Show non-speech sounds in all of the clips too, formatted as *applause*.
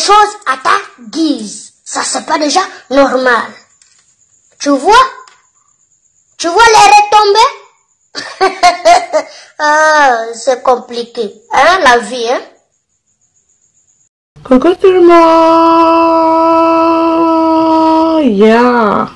choses à ta guise. Ça, c'est pas déjà normal. Tu vois? Tu vois les retombées? *laughs* Ah, c'est compliqué. Hein, la vie, hein? Coucou tout le monde! Yeah!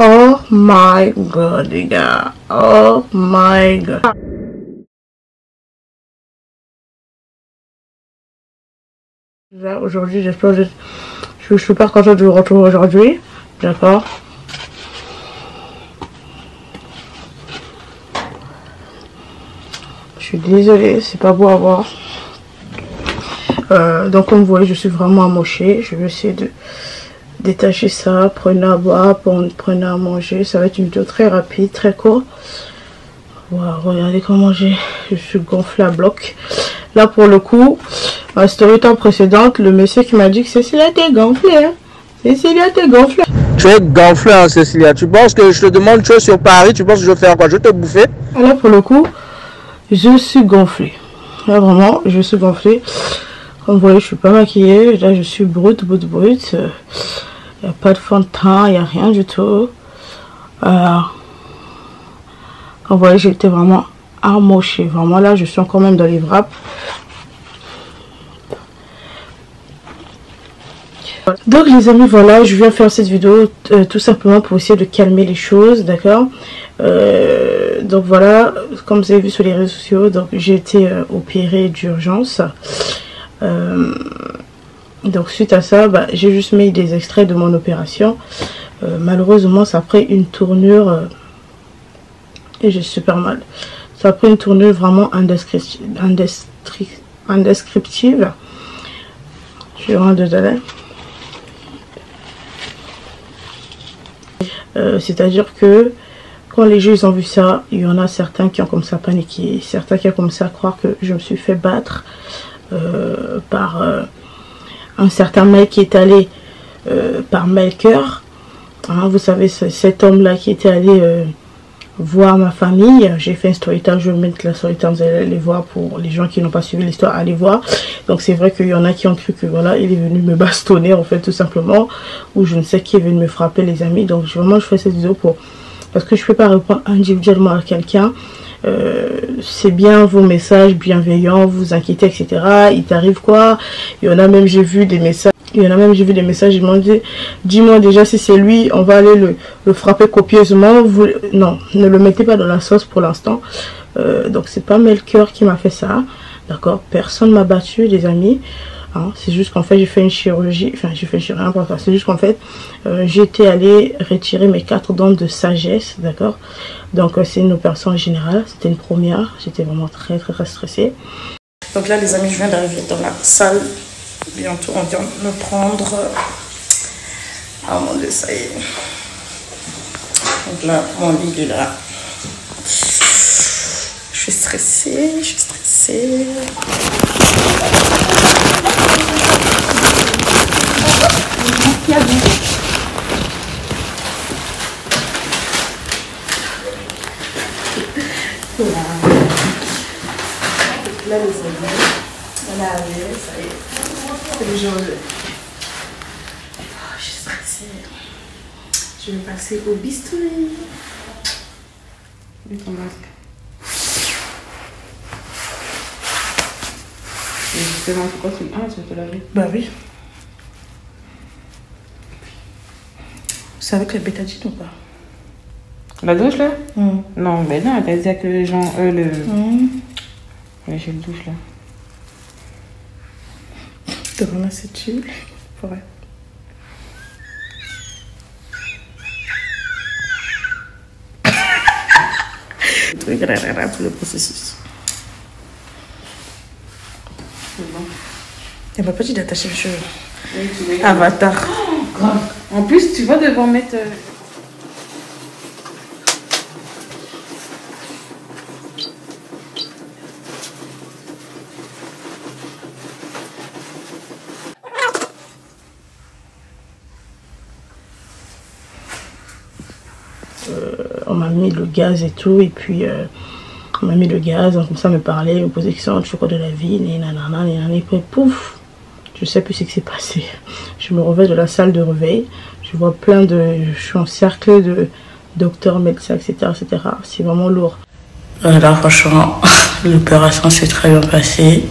Oh my god, les gars! Oh my god! Aujourd'hui, j'espère que je, suis super contente de vous retrouver aujourd'hui. D'accord? Je suis désolée, c'est pas beau à voir. Euh, donc comme vous voyez je suis vraiment amochée je vais essayer de détacher ça prenez à boire prenez à manger ça va être une vidéo très rapide très court voilà, regardez comment j'ai je suis gonflée à bloc là pour le coup ma story temps précédente le monsieur qui m'a dit que Cécilia t'es gonflée hein? Cécilia t'es gonflée Tu es gonflé, hein, Cécilia. Tu penses que je te demande es sur Paris, tu penses que je vais faire quoi? Je vais te bouffer? Là pour le coup je suis gonflée là vraiment je suis gonflée comme vous voyez, je suis pas maquillée. Là, je suis brute, brute, brute. Il n'y a pas de fond de teint, il n'y a rien du tout. Euh, comme vous voyez, j'étais vraiment amochée. Vraiment, là, je suis encore même dans les wraps. Donc les amis voilà je viens faire cette vidéo euh, tout simplement pour essayer de calmer les choses d'accord? Euh, donc voilà comme vous avez vu sur les réseaux sociaux donc j'ai été euh, opérée d'urgence donc suite à ça, bah, j'ai juste mis des extraits de mon opération. Malheureusement, ça a pris une tournure et j'ai super mal. Ça a pris une tournure vraiment indescriptive. indescriptive. Je suis vraiment désolée. C'est-à-dire que quand les gens ils ont vu ça, il y en a certains qui ont comme ça paniqué, certains qui ont commencé à croire que je me suis fait battre. Euh, par euh, un certain mec qui est allé euh, par Melker. Hein, vous savez, cet homme-là qui était allé voir ma famille. J'ai fait un story je vais mettre la story time, vous allez aller voir pour les gens qui n'ont pas suivi l'histoire, allez voir. Donc c'est vrai qu'il y en a qui ont cru que voilà, il est venu me *laughs* bastonner en fait tout simplement, ou je ne sais qui est venu me frapper les amis. Donc vraiment je fais cette vidéo pour parce que je peux pas répondre individuellement à quelqu'un. Euh, c'est bien vos messages bienveillants, vous inquiétez, etc. Il t'arrive quoi? Il y en a même, j'ai vu des messages. Il y en a même, j'ai vu des messages, ils m'ont dit, dis-moi déjà si c'est lui, on va aller le, frapper copieusement. Vous, non, ne le mettez pas dans la sauce pour l'instant. Euh, donc c'est pas Melchior qui m'a fait ça. D'accord? Personne m'a battu, les amis. Hein, c'est juste qu'en fait j'ai fait une chirurgie, enfin j'ai fait une chirurgie, c'est juste qu'en fait euh, j'étais allée retirer mes quatre dents de sagesse, d'accord? Donc euh, c'est une opération générale, c'était une première, j'étais vraiment très très très stressée. Donc là les amis, je viens d'arriver dans la salle, bientôt on vient me prendre. Ah mon dieu, ça y est. Donc là, mon lit est là. Je suis stressée, je suis stressée. Là, les amis, on est arrivé, ça y est. C'est le jour de... Oh, je suis stressée. Je vais passer au bistouri. Mets ton masque. Et justement, pourquoi tu... Ah, tu vas te laver Bah oui. C'est avec la bétadine ou pas La douche là mm. Non, mais non, t'as dit que les gens, eux, le. Mm. J'ai le douche là. T'as vraiment assez de Ouais. truc pour le processus. C'est bon. Il m'a pas dit d'attacher le cheveu. Avatar. En plus, tu vas devoir mettre. Euh, euh, on m'a mis le gaz et tout, et puis euh, on m'a mis le gaz, comme ça me parlait, me posait des questions, tu fais de la vie, nanana, nanana, et puis pouf, Je sais plus ce qui s'est passé. Je me réveille de la salle de réveil. Je vois plein de... Je suis encerclée de docteurs, médecins, etc. etc. C'est vraiment lourd. Là, franchement, *laughs* l'opération s'est très bien passée.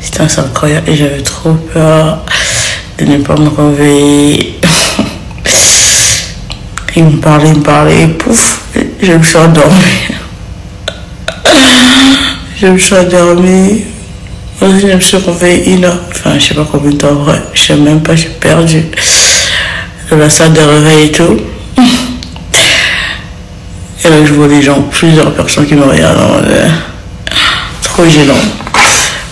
C'était incroyable et j'avais trop peur de ne pas me réveiller. *laughs* Il me parlait, il me parlait, pouf, je me suis endormie. *laughs* Je me suis endormie. Je me suis réveillée une heure, enfin, je sais pas combien de temps, vrai. Je sais même pas, j'ai perdu la salle de réveil et tout. Et là, je vois les gens, plusieurs personnes qui me regardent. euh, Trop gênant.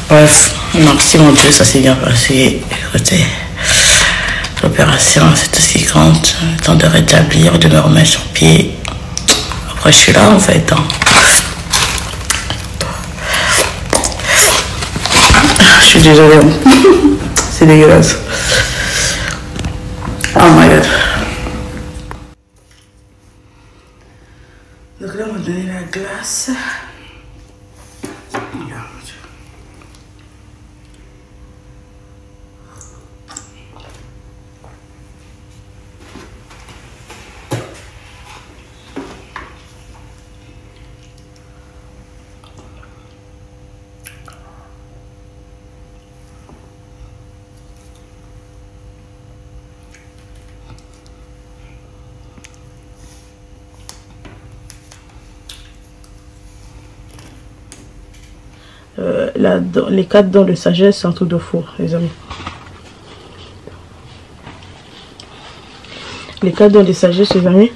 Bref, merci mon Dieu, ça s'est bien passé. Écoutez, l'opération, c'est tout ce qui compte. Temps de rétablir, de me remettre sur pied. Après, je suis là, en fait. hein. Suis désolée. *laughs* c'est dégueulasse. Oh my god. Donc là, on m'a donné la glace. Les quatre dents de sagesse, c'est un truc de fou, les amis. Les quatre dents de sagesse, les amis,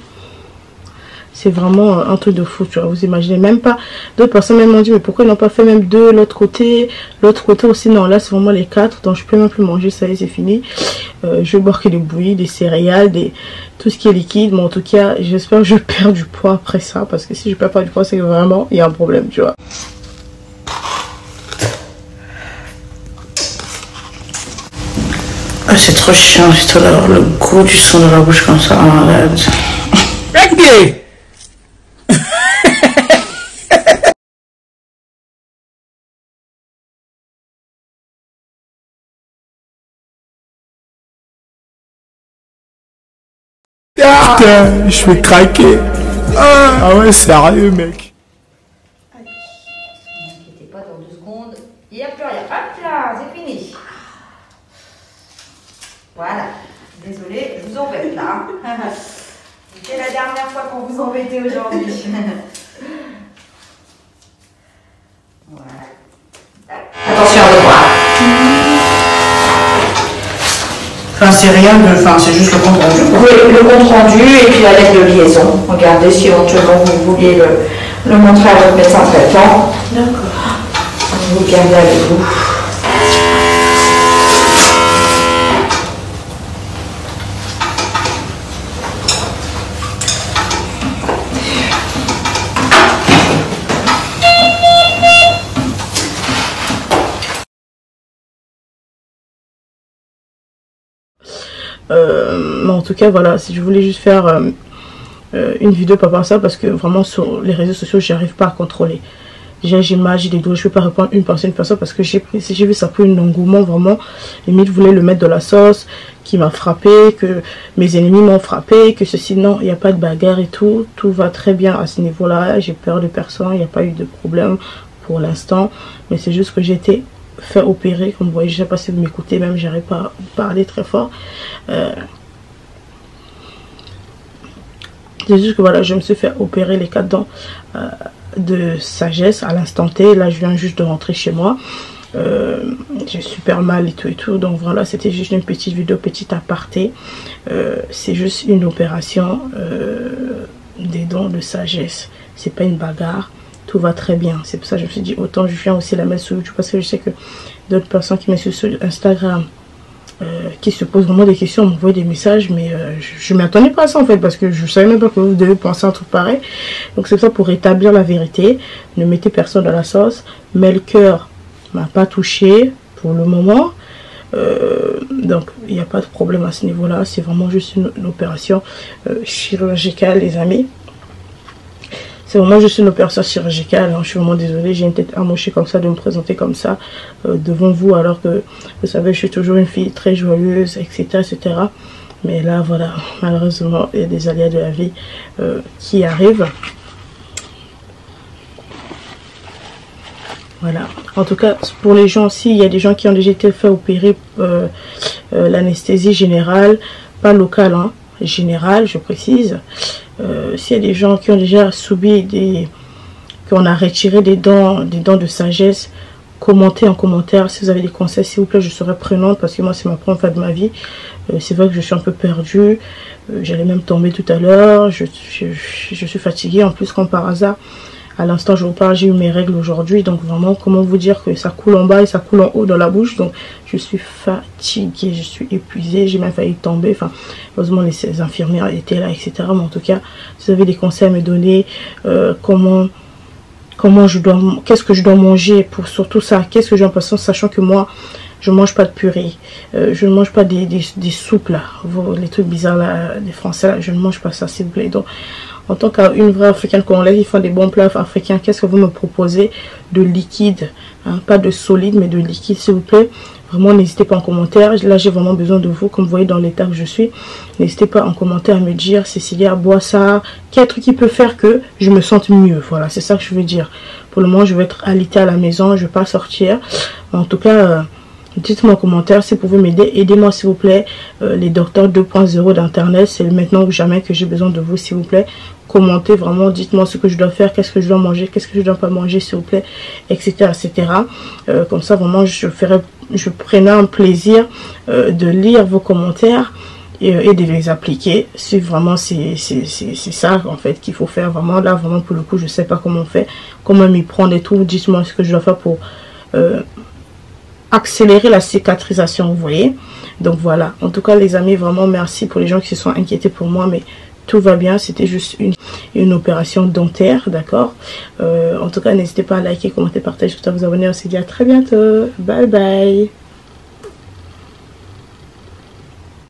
c'est vraiment un truc de fou, tu vois. Vous imaginez même pas. D'autres personnes m'ont dit, mais pourquoi ils n'ont pas fait même deux, l'autre côté, l'autre côté aussi? Non, là, c'est vraiment les quatre, donc je peux même plus manger, ça y est, c'est fini. Euh, je vais boire que des bouillies, des céréales, tout ce qui est liquide. Mais en tout cas, j'espère que je perds du poids après ça, parce que si je perds pas du poids, c'est vraiment, il y a un problème, tu vois. C'est trop chiant, histoire d'avoir le goût du son dans la bouche comme ça, en malade. *laughs* Putain, je vais craquer. Ah ouais, sérieux, mec. N'inquiétez pas, dans deux secondes, il n'y a plus rien. Hop là, c'est fini. Voilà. Désolée, je vous embête là. C'est la dernière fois qu'on vous embêtait aujourd'hui. voilà. Attention à voir. Enfin, c'est rien de. Enfin, c'est juste le compte rendu. Oui, le compte rendu et puis la lettre de liaison. Regardez si éventuellement vous vouliez le, le montrer à votre médecin traitant. D'accord. Vous gardez avec vous. Euh, mais en tout cas, voilà, si je voulais juste faire euh, euh, une vidéo par rapport à ça, parce que vraiment sur les réseaux sociaux, j'arrive pas à contrôler. Déjà, j'ai mal, j'ai des doigts, je peux pas répondre une personne, une personne, parce que j'ai pris, si j'ai vu ça pour un engouement vraiment, limite voulait le mettre de la sauce, qui m'a frappé, que mes ennemis m'ont frappé, que ceci, non, il n'y a pas de bagarre et tout, tout va très bien à ce niveau-là, j'ai peur de personne, il n'y a pas eu de problème pour l'instant, mais c'est juste que été fait opérer, comme vous voyez, je sais pas si vous m'écoutez, même j'arrive pas à parler très fort, euh, c'est juste que voilà, je me suis fait opérer les quatre dents euh, de sagesse à l'instant T. Là, je viens juste de rentrer chez moi. Euh, j'ai super mal et tout et tout. Donc voilà, c'était juste une petite vidéo, petite aparté. C'est juste une opération des dents de sagesse. C'est pas une bagarre. Tout va très bien. C'est pour ça que je me suis dit, autant je viens aussi la mettre sur YouTube parce que je sais que d'autres personnes qui me suivent sur Instagram euh, qui se posent vraiment des questions, m'envoient des messages, mais euh, je, ne m'attendais pas à ça en fait, parce que je savais même pas que vous devez penser un truc pareil. Donc c'est ça pour rétablir la vérité. Ne mettez personne dans la sauce. Mais le cœur m'a pas touché pour le moment. Euh, donc il n'y a pas de problème à ce niveau-là. C'est vraiment juste une, opération chirurgicale, les amis. C'est vraiment juste une opération chirurgicale. Hein. Je suis vraiment désolée, j'ai une tête amochée comme ça de me présenter comme ça euh, devant vous, alors que vous savez, je suis toujours une fille très joyeuse, etc., etc. Mais là, voilà, malheureusement, il y a des aléas de la vie euh, qui arrivent. Voilà. En tout cas, pour les gens aussi, il y a des gens qui ont déjà été fait opérer euh, l'anesthésie générale, pas locale, hein, générale, je précise. Euh, s'il y a des gens qui ont déjà subi des... qu'on a retiré des dents, des dents de sagesse, commentez en commentaire. Si vous avez des conseils, s'il vous plaît, je serai prenante parce que moi, c'est ma première fois de ma vie. Euh, c'est vrai que je suis un peu perdue. Euh, j'allais même tomber tout à l'heure. Je, je, suis fatiguée en plus, comme par hasard. À l'instant, je vous parle, j'ai eu mes règles aujourd'hui. Donc vraiment, comment vous dire que ça coule en bas et ça coule en haut dans la bouche. Donc, je suis fatiguée, je suis épuisée. J'ai même failli tomber. Enfin, heureusement, les, infirmières étaient là, etc. Mais en tout cas, vous avez des conseils à me donner, euh, comment comment je dois, qu'est-ce que je dois manger pour surtout ça, qu'est-ce que j'ai l'impression, sachant que moi, je mange pas de purée, euh, je ne mange pas des, des, soupes là, les trucs bizarres là, des français là, je ne mange pas ça s'il vous plaît. En tant qu'une vraie africaine congolaise, ils font des bons plats africains. Qu'est-ce que vous me proposez de liquide hein? Pas de solide, mais de liquide, s'il vous plaît? Vraiment, n'hésitez pas en commentaire. Là, j'ai vraiment besoin de vous, comme vous voyez dans l'état que je suis. N'hésitez pas en commentaire à me dire, Cécilia, bois ça. Quel truc qui peut faire que je me sente mieux? Voilà, c'est ça que je veux dire. Pour le moment, je vais être alité à la maison. Je vais pas sortir. En tout cas... Dites-moi en commentaire si vous pouvez m'aider. Aidez-moi s'il vous plaît. Euh, les docteurs 2.0 d'internet, c'est maintenant ou jamais que j'ai besoin de vous s'il vous plaît. Commentez vraiment, dites-moi ce que je dois faire, qu'est-ce que je dois manger, qu'est-ce que je dois pas manger s'il vous plaît, etc. etc. Euh, comme ça vraiment je ferai, je prenais un plaisir euh, de lire vos commentaires et, de les appliquer si vraiment c'est ça en fait qu'il faut faire vraiment là vraiment pour le coup je sais pas comment on fait comment m'y prendre et tout dites-moi ce que je dois faire pour accélérer la cicatrisation, vous voyez. Donc voilà, en tout cas les amis, vraiment merci pour les gens qui se sont inquiétés pour moi, mais tout va bien, c'était juste une, une opération dentaire, d'accord. Euh, En tout cas, n'hésitez pas à liker, commenter, partager, tout à vous abonner, on se dit à très bientôt, bye bye